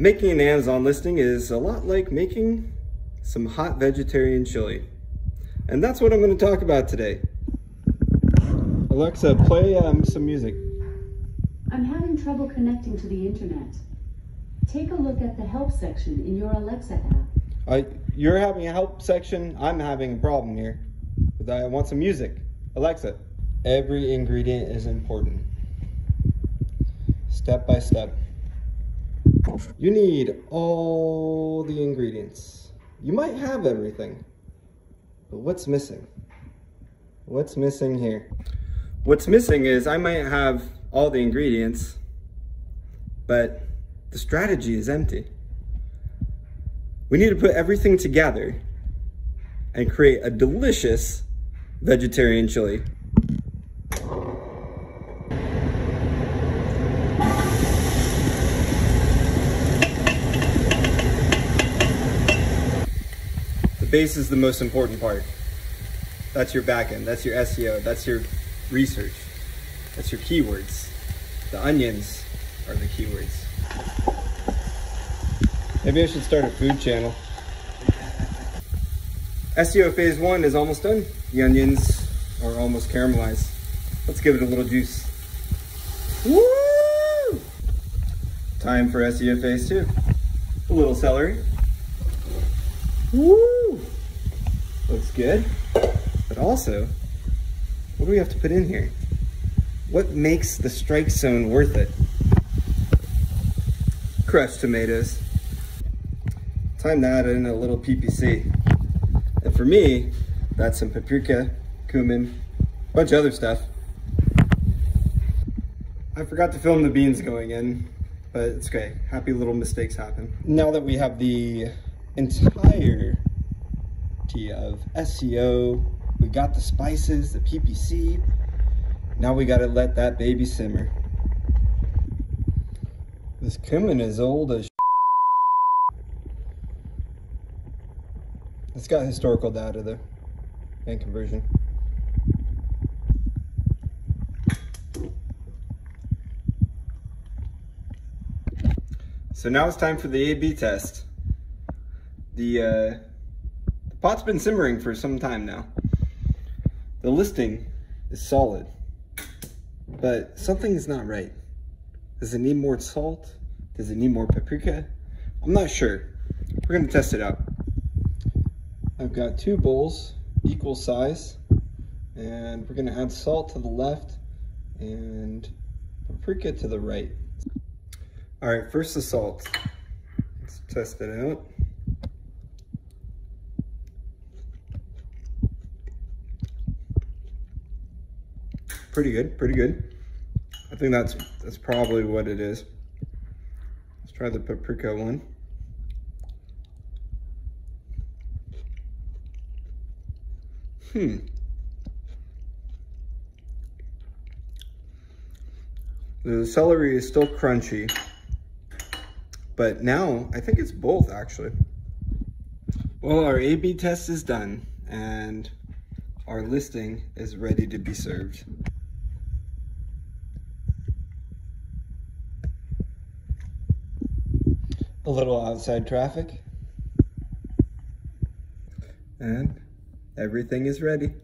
Making an Amazon listing is a lot like making some hot vegetarian chili. And that's what I'm going to talk about today. Alexa, play um, some music. I'm having trouble connecting to the internet. Take a look at the help section in your Alexa app. I, you're having a help section. I'm having a problem here. I want some music. Alexa, every ingredient is important. Step by step. You need all the ingredients. You might have everything, but what's missing? What's missing here? What's missing is I might have all the ingredients, but the strategy is empty. We need to put everything together and create a delicious vegetarian chili. Base is the most important part. That's your backend, that's your SEO, that's your research, that's your keywords. The onions are the keywords. Maybe I should start a food channel. SEO phase one is almost done. The onions are almost caramelized. Let's give it a little juice. Woo! Time for SEO phase two. A little celery. Woo! Looks good. But also, what do we have to put in here? What makes the strike zone worth it? Crushed tomatoes. Time to add in a little PPC. And for me, that's some paprika, cumin, a bunch of other stuff. I forgot to film the beans going in, but it's okay. Happy little mistakes happen. Now that we have the entire of SEO. We got the spices, the PPC. Now we got to let that baby simmer. This cumin is old as It's got historical data though, and conversion. So now it's time for the A-B test. The uh, Pot's been simmering for some time now. The listing is solid, but something is not right. Does it need more salt? Does it need more paprika? I'm not sure. We're gonna test it out. I've got two bowls, equal size, and we're gonna add salt to the left and paprika to the right. All right, first the salt. Let's test it out. Pretty good, pretty good. I think that's that's probably what it is. Let's try the paprika one. Hmm. The celery is still crunchy, but now I think it's both actually. Well, our A-B test is done and our listing is ready to be served. A little outside traffic. And everything is ready.